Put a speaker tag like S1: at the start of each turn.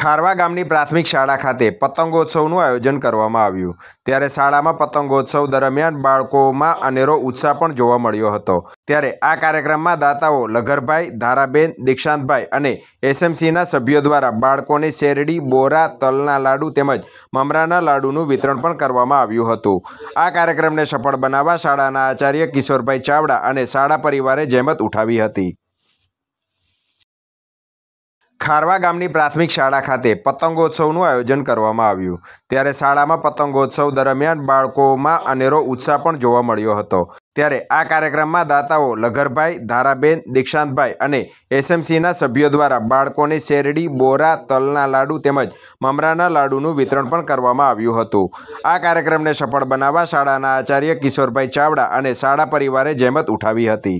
S1: ખારવા ગામની પ્રાથમિક શાળા ખાતે પતંગોત્સવનું આયોજન કરવામાં આવ્યું. ત્યારે શાળામાં પતંગોત્સવ દરમિયાન બાળકોમાં અનેરો ઉત્સાહ પણ જોવા મળ્યો હતો. ત્યારે આ કાર્યક્રમમાં દાતાઓ લઘરભાઈ, ધારાબેન, દીક્ષાંતભાઈ અને એસએમસીના સભ્યો દ્વારા બાળકોને શેરડી, બોરા, તલના લાડુ તેમજ મમરાના લાડુનું વિતરણ પણ કરવામાં આવ્યું હતું. આ કાર્યક્રમને સફળ બનાવવા શાળાના આચાર્ય કિશોરભાઈ ચાવડા અને શાળા પરિવારે જહેમત ઉઠાવી હતી. ખારવા ગામની પ્રાથમિક શાળા ખાતે પતંગોત્સવનું આયોજન કરવામાં આવ્યું. ત્યારે શાળામાં પતંગોત્સવ દરમિયાન બાળકોમાં અનેરો ઉત્સાહ પણ જોવા મળ્યો હતો. ત્યારે આ કાર્યક્રમમાં દાતાઓ લઘરભાઈ ધારાબેન, દીક્ષાંતભાઈ અને એસએમસીના સભ્યો દ્વારા બાળકોને શેરડી, બોરા, તલના લાડુ તેમજ મમરાના લાડુનું વિતરણ પણ કરવામાં આવ્યું હતું. આ કાર્યક્રમને સફળ બનાવવા શાળાના આચાર્ય કિશોરભાઈ ચાવડા અને શાળા પરિવારે જહેમત ઉઠાવી હતી.